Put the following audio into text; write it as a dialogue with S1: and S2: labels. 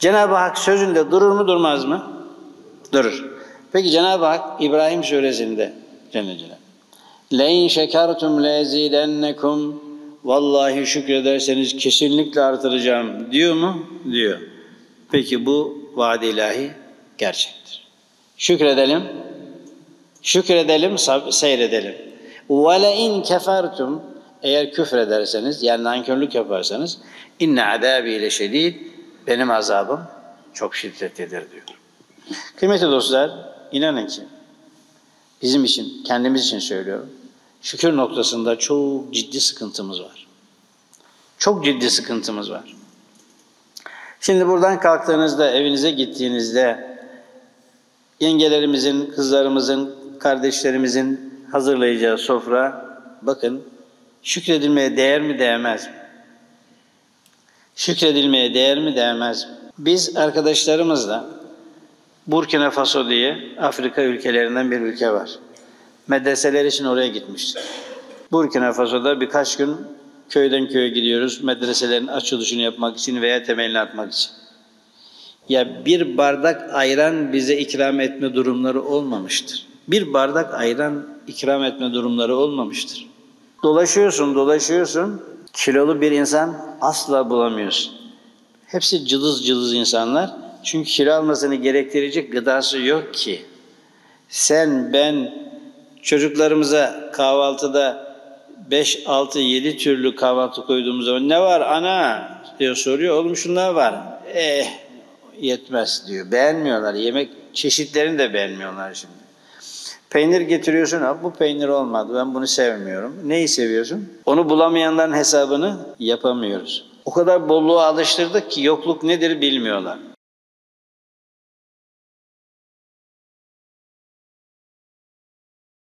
S1: Cenab-ı Hak sözünde durur mu durmaz mı? Durur. Peki Cenab-ı Hak İbrahim suresinde Celle Celaluhu. Lein şekertum lezidennekum Vallahi şükrederseniz kesinlikle artıracağım diyor mu? Diyor. Peki bu vaad ilahi gerçektir. Şükredelim. Şükredelim, seyredelim. İn kefertum eğer küfrederseniz yani nankörlük yaparsanız adabi ile şedid benim azabım çok şiddetlidir diyor. Kıymetli dostlar inanın ki bizim için, kendimiz için söylüyorum. Şükür noktasında çok ciddi sıkıntımız var. Çok ciddi sıkıntımız var. Şimdi buradan kalktığınızda, evinize gittiğinizde yengelerimizin, kızlarımızın, kardeşlerimizin hazırlayacağı sofra bakın şükredilmeye değer mi değmez mi? Şükredilmeye değer mi değmez mi? Biz arkadaşlarımızla Burkina Faso diye Afrika ülkelerinden bir ülke var. Medreseler için oraya gitmiştik. Burkina Faso'da birkaç gün köyden köye gidiyoruz medreselerin açılışını yapmak için veya temelini atmak için. Ya bir bardak ayran bize ikram etme durumları olmamıştır. Bir bardak ayran ikram etme durumları olmamıştır. Dolaşıyorsun, dolaşıyorsun, kilolu bir insan asla bulamıyorsun. Hepsi cılız cılız insanlar. Çünkü kilo almasını gerektirecek gıdası yok ki. Sen, ben, çocuklarımıza kahvaltıda 5, 6, 7 türlü kahvaltı koyduğumuz zaman ne var ana diyor soruyor. Oğlum şunlar var. Eh yetmez diyor. Beğenmiyorlar. Yemek çeşitlerini de beğenmiyorlar şimdi. Peynir getiriyorsun. Ha, bu peynir olmadı. Ben bunu sevmiyorum. Neyi seviyorsun? Onu bulamayanların hesabını yapamıyoruz. O kadar bolluğa alıştırdık ki yokluk nedir bilmiyorlar.